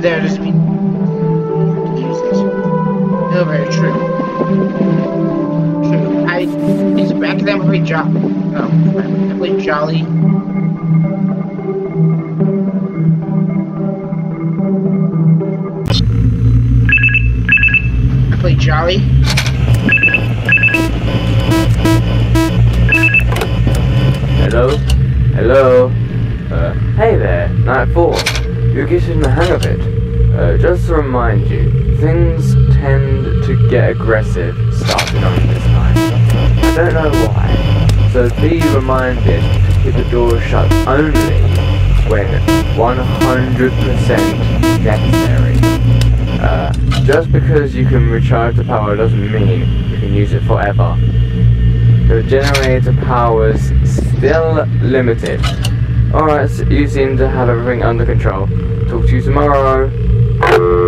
there use it. No, very true. True. I it's back then I played Jo oh, I played Jolly. I played Jolly. Hello? Hello? Uh, hey there, Night 4. You're getting the hang of it. Uh, just to remind you, things tend to get aggressive starting on this time. I don't know why, so be reminded to keep the door shut only when 100% necessary. Uh, just because you can recharge the power doesn't mean you can use it forever. The generator power's still limited. Alright, so you seem to have everything under control. Talk to you tomorrow. Alright.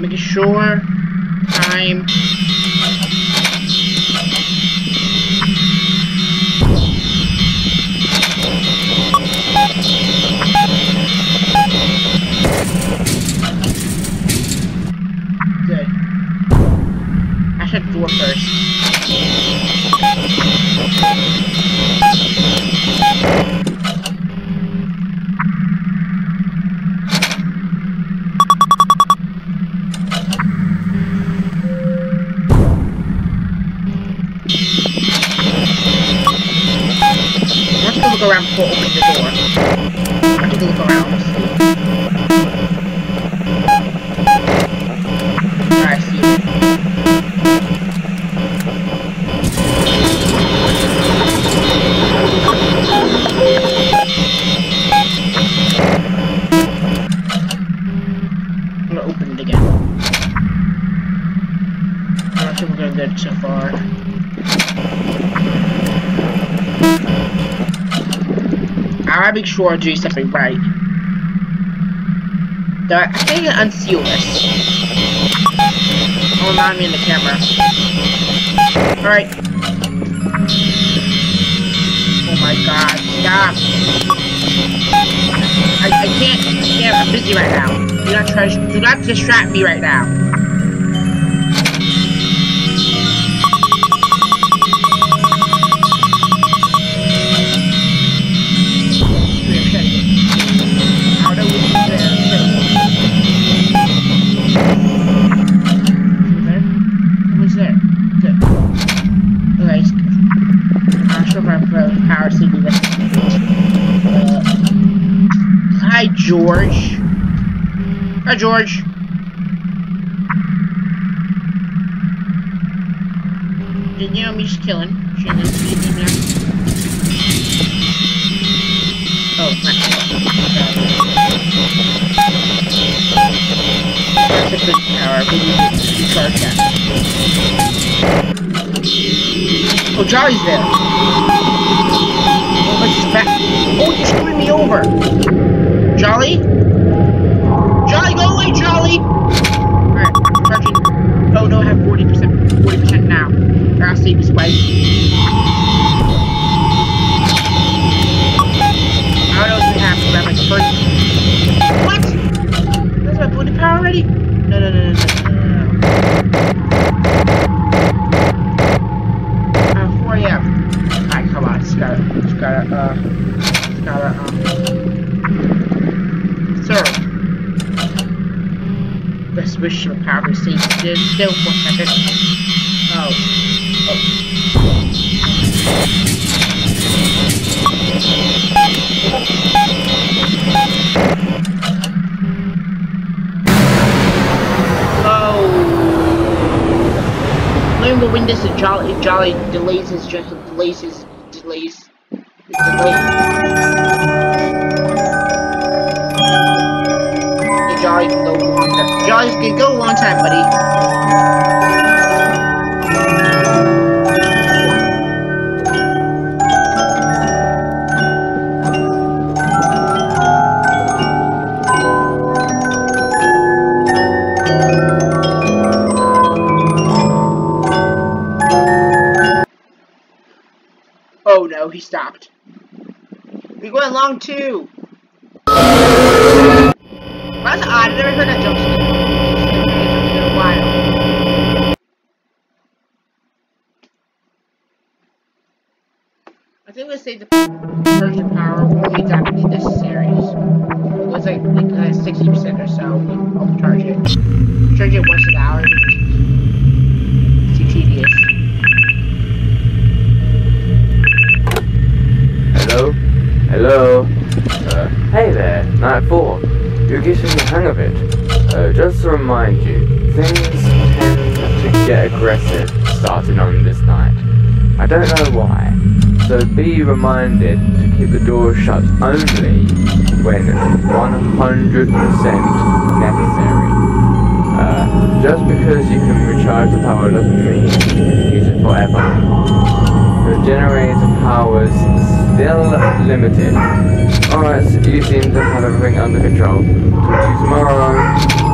Making sure time door first. Go around before opening the door. I have to look around. So far. I gotta make sure I do something right. Do I, think I unseal this. Oh, remind me in the camera. Alright. Oh my god, stop. I, I can't, I can't, I'm busy right now. Do not try, do not distract me right now. George. Hi, George. You know me just killing? Shouldn't this be in there? Oh, not That's a good power. We need to recharge that. Oh, Jolly's there. Oh, let's back. Oh, you're screwing me over. Jolly? Jolly, go away, Jolly! Alright, charging. Oh no, I have 40%, 40% now. I'll save this way. I don't know first. What? That's my bullet power no, no, no, no. no. Uh, come on, just gotta, just gotta, uh, just gotta, um... There's still one second. Oh. Oh. Will win this if Jolly, Jolly delays his just delays his delays his Jolly can go a long time, buddy. Oh no, he stopped. We're going long too. That's odd. I never heard that jump scare. in a while. I think we'll the Persian power when we got in this series. It was like like uh, sixty percent or so. I'll charge it. Charge it once an hour. It's too tedious. Hello? Hello? Uh, hey there, Night 4. You're getting the hang of it. Uh, just to remind you, things tend to get aggressive starting on this night. I don't know why, so be reminded to keep the door shut only when 100% necessary. Uh, just because you can recharge the power doesn't mean you can use it forever. The generator power's still limited. Alright, so you seem to have everything under control. Talk to you tomorrow.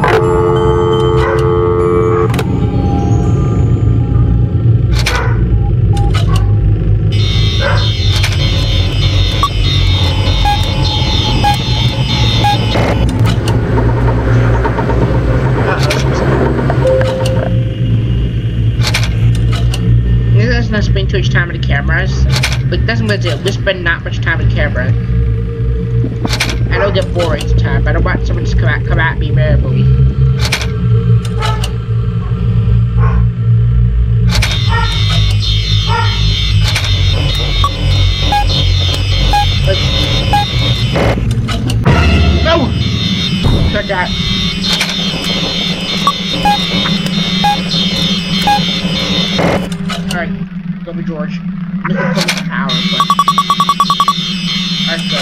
But doesn't matter. We spend not much time in camera. I don't get bored each time. But I don't want someone to come at come at me randomly. Like- No! Check that. Go be George. Look at the power, but. Alright, go.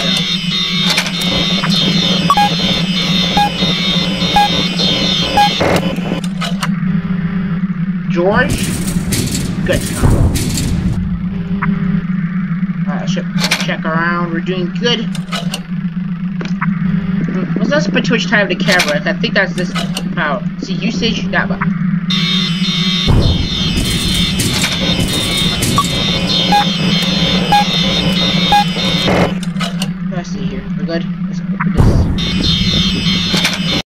George? Good. Alright, should check around. We're doing good. Spend too much time the camera. I think that's this power. See, usage, that. Let's see here. We're good.